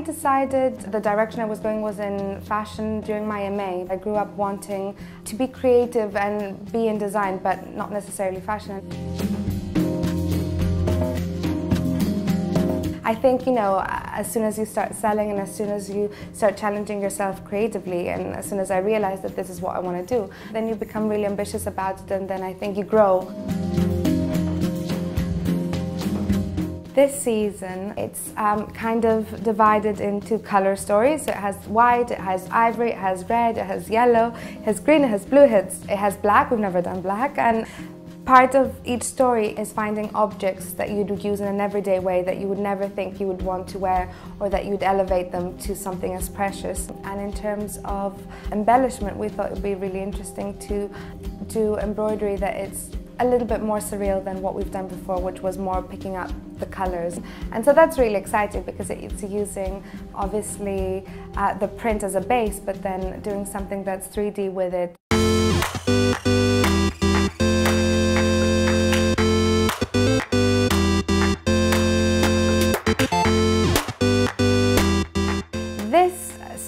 I decided the direction I was going was in fashion during my MA. I grew up wanting to be creative and be in design, but not necessarily fashion. I think, you know, as soon as you start selling and as soon as you start challenging yourself creatively and as soon as I realized that this is what I want to do, then you become really ambitious about it and then I think you grow. This season, it's um, kind of divided into color stories. So it has white, it has ivory, it has red, it has yellow, it has green, it has blue, it has, it has black. We've never done black. And part of each story is finding objects that you would use in an everyday way that you would never think you would want to wear or that you'd elevate them to something as precious. And in terms of embellishment, we thought it would be really interesting to do embroidery that it's a little bit more surreal than what we've done before, which was more picking up the colors. And so that's really exciting because it's using obviously uh, the print as a base, but then doing something that's 3D with it.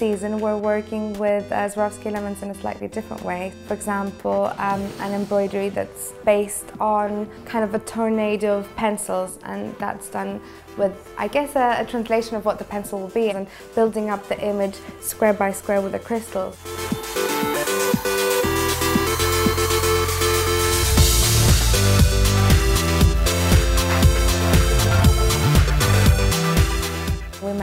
Season we're working with uh, Swarovski elements in a slightly different way. For example, um, an embroidery that's based on kind of a tornado of pencils and that's done with, I guess, a, a translation of what the pencil will be and building up the image square by square with the crystals.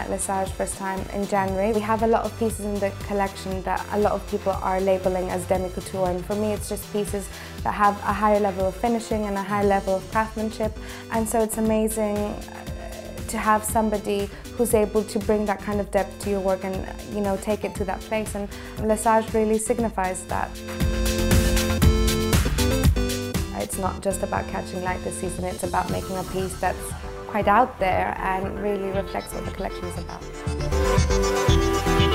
Lesage first time in January. We have a lot of pieces in the collection that a lot of people are labeling as demi-couture and for me it's just pieces that have a higher level of finishing and a higher level of craftsmanship and so it's amazing uh, to have somebody who's able to bring that kind of depth to your work and you know take it to that place and Lesage really signifies that. It's not just about catching light this season, it's about making a piece that's quite out there and really reflects what the collection is about.